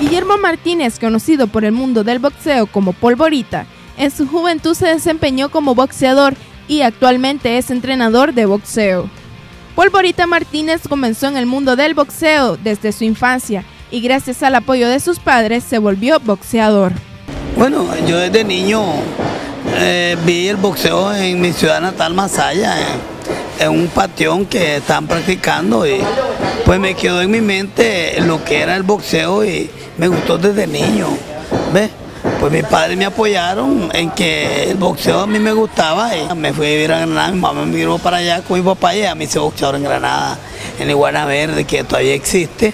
Guillermo Martínez, conocido por el mundo del boxeo como Polvorita, en su juventud se desempeñó como boxeador y actualmente es entrenador de boxeo. Polvorita Martínez comenzó en el mundo del boxeo desde su infancia y gracias al apoyo de sus padres se volvió boxeador. Bueno, yo desde niño eh, vi el boxeo en mi ciudad natal, Masaya, en, un patión que estaban practicando y pues me quedó en mi mente lo que era el boxeo y me gustó desde niño. ¿Ves? Pues mis padres me apoyaron en que el boxeo a mí me gustaba. Y me fui a vivir a Granada, mi mamá me vino para allá con mi papá y a mí se boxeador en Granada, en Iguana Verde, que todavía existe.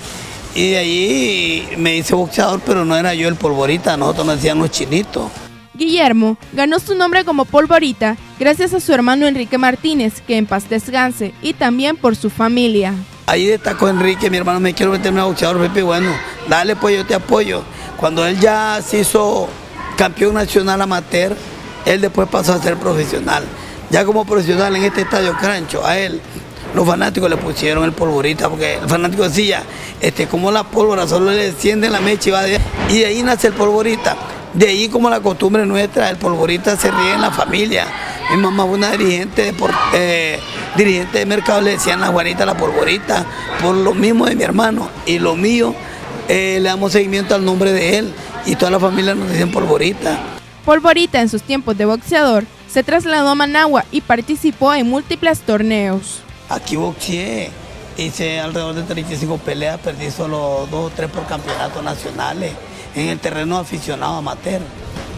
Y de allí me hice boxeador, pero no era yo el polvorita, nosotros nos decíamos chinitos. Guillermo ganó su nombre como polvorita gracias a su hermano Enrique Martínez, que en paz descanse, y también por su familia. Ahí destacó Enrique, mi hermano, me quiero meterme a boxeador, Pepe, bueno, dale pues yo te apoyo. Cuando él ya se hizo campeón nacional amateur, él después pasó a ser profesional. Ya como profesional en este estadio Crancho, a él los fanáticos le pusieron el polvorita, porque el fanático decía, este, como la pólvora solo le enciende la mecha y va de... Y de ahí nace el polvorita. De ahí como la costumbre nuestra, el polvorita se ríe en la familia. Mi mamá fue una dirigente de, eh, dirigente de mercado, le decían la Juanita la polvorita, por lo mismo de mi hermano. Y lo mío, eh, le damos seguimiento al nombre de él. Y toda la familia nos dicen polvorita. Polvorita en sus tiempos de boxeador se trasladó a Managua y participó en múltiples torneos. Aquí boxeé, hice alrededor de 35 peleas, perdí solo dos o tres por campeonatos nacionales en el terreno aficionado amateur.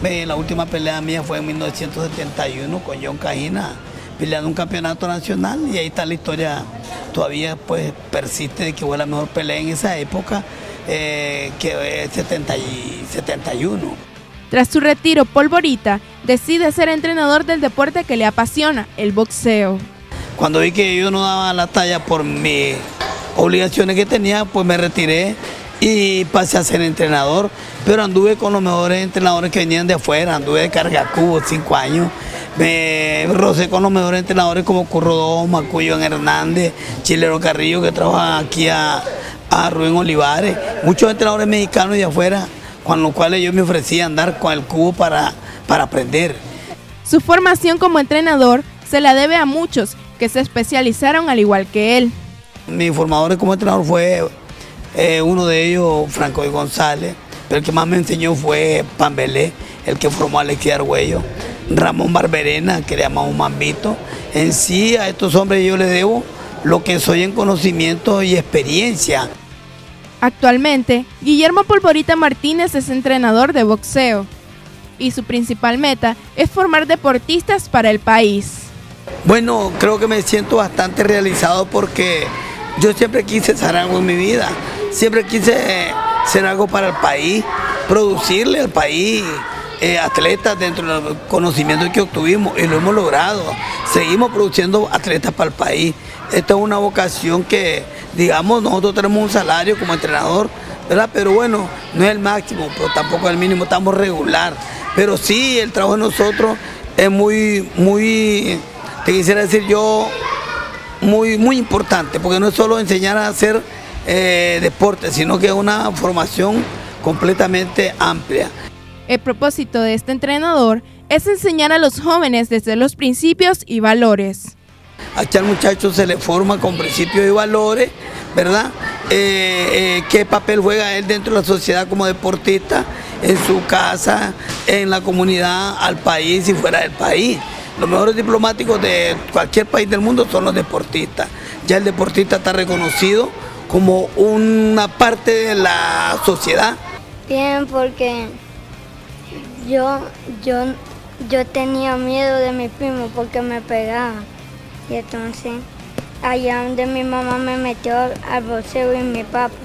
La última pelea mía fue en 1971 con John Cajina, peleando un campeonato nacional y ahí está la historia, todavía pues persiste de que fue la mejor pelea en esa época, eh, que es 71. Tras su retiro, Polvorita decide ser entrenador del deporte que le apasiona, el boxeo. Cuando vi que yo no daba la talla por mis obligaciones que tenía, pues me retiré y pasé a ser entrenador, pero anduve con los mejores entrenadores que venían de afuera, anduve de carga cubo cinco años, me rocé con los mejores entrenadores como Currodó, Macuyo Hernández, Chilero Carrillo que trabajan aquí a, a Rubén Olivares, muchos entrenadores mexicanos de afuera, con los cuales yo me ofrecía andar con el cubo para, para aprender. Su formación como entrenador se la debe a muchos que se especializaron al igual que él. Mi formador como entrenador fue eh, uno de ellos, Franco de González, pero el que más me enseñó fue Pambelé, el que formó a Alexis Argüello, Ramón Barberena, que le llamamos Mambito. En sí, a estos hombres yo les debo lo que soy en conocimiento y experiencia. Actualmente, Guillermo Polvorita Martínez es entrenador de boxeo y su principal meta es formar deportistas para el país. Bueno, creo que me siento bastante realizado porque yo siempre quise hacer algo en mi vida. Siempre quise hacer algo para el país, producirle al país eh, atletas dentro del conocimiento que obtuvimos y lo hemos logrado. Seguimos produciendo atletas para el país. Esta es una vocación que, digamos, nosotros tenemos un salario como entrenador, ¿verdad? Pero bueno, no es el máximo, pero tampoco es el mínimo, estamos regular. Pero sí, el trabajo de nosotros es muy, muy, te quisiera decir yo, muy, muy importante, porque no es solo enseñar a hacer eh, deporte, sino que es una formación completamente amplia. El propósito de este entrenador es enseñar a los jóvenes desde los principios y valores. Aquí al muchacho se le forma con principios y valores, ¿verdad? Eh, eh, ¿Qué papel juega él dentro de la sociedad como deportista, en su casa, en la comunidad, al país y fuera del país? Los mejores diplomáticos de cualquier país del mundo son los deportistas. Ya el deportista está reconocido como una parte de la sociedad. Bien, porque yo, yo, yo tenía miedo de mi primo porque me pegaba. Y entonces, allá donde mi mamá me metió al boxeo y mi papá.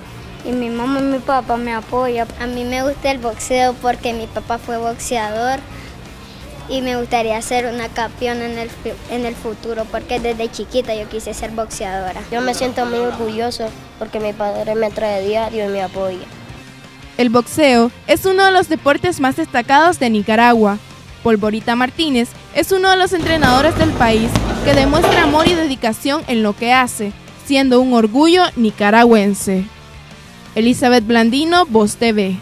Y mi mamá y mi papá me apoyan. A mí me gusta el boxeo porque mi papá fue boxeador y me gustaría ser una campeona en el, en el futuro porque desde chiquita yo quise ser boxeadora. Yo me siento muy orgulloso porque mi padre me trae diario y me apoya. El boxeo es uno de los deportes más destacados de Nicaragua. Polvorita Martínez es uno de los entrenadores del país que demuestra amor y dedicación en lo que hace, siendo un orgullo nicaragüense. Elizabeth Blandino, Voz TV.